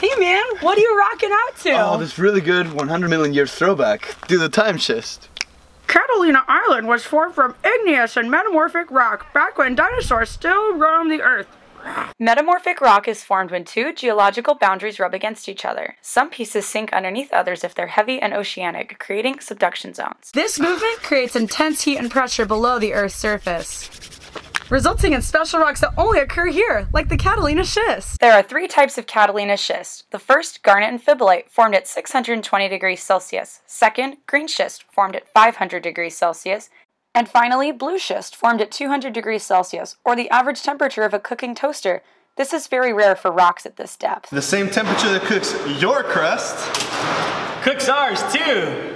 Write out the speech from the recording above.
Hey man, what are you rocking out to? Oh, this really good 100 million years throwback. Do the time schist. Catalina Island was formed from igneous and metamorphic rock back when dinosaurs still roamed the earth. Metamorphic rock is formed when two geological boundaries rub against each other. Some pieces sink underneath others if they're heavy and oceanic, creating subduction zones. This movement creates intense heat and pressure below the Earth's surface, resulting in special rocks that only occur here, like the Catalina schist. There are three types of Catalina schist. The first, garnet amphibolite, formed at 620 degrees Celsius. Second, green schist, formed at 500 degrees Celsius. And finally, blue schist, formed at 200 degrees Celsius, or the average temperature of a cooking toaster. This is very rare for rocks at this depth. The same temperature that cooks your crust cooks ours too.